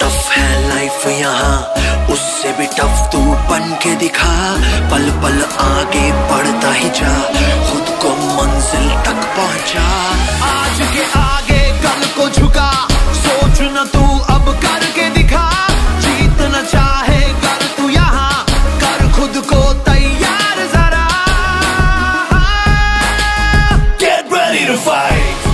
Tough है life यहाँ। उससे भी टफ तू बन के दिखा। पल पल आगे बढ़ता ही जा। खुद को मंजिल तक पहुँचा। आज के आगे कल को झुका। सोच न तू अब करके दिखा। जीतना चाहे कर तू यहाँ। कर खुद को तैयार जरा। Get ready to fight